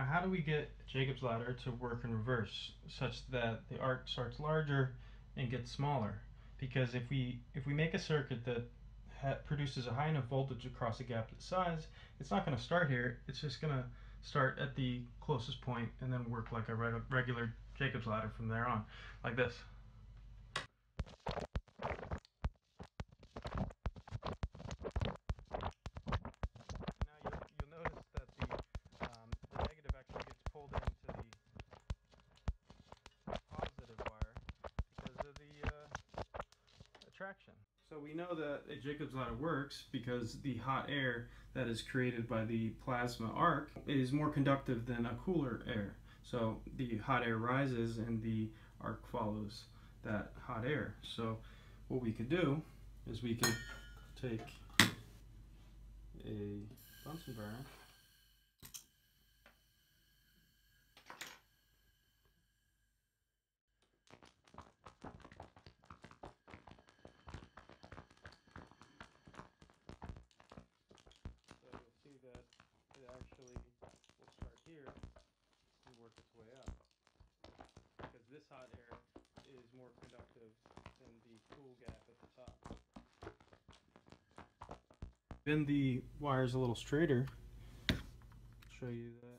Now, how do we get Jacob's ladder to work in reverse such that the arc starts larger and gets smaller? Because if we if we make a circuit that ha- produces a high enough voltage across a gap that size, it's not going to start here. It's just going to start at the closest point and then work like a reg- regular Jacob's ladder from there on, like this. Now you'll, you'll notice that the, um, the negative actually gets pulled into the positive wire because of the uh, attraction. So we know that a Jacob's ladder works because the hot air that is created by the plasma arc is more conductive than a cooler air. So the hot air rises and the arc follows that hot air. So what we could do is we could take a Bunsen burner So you'll see that it actually will start here and work its way up. Because this hot air is more conductive than the cool gap at the top. Bend the wires a little straighter. Show you that.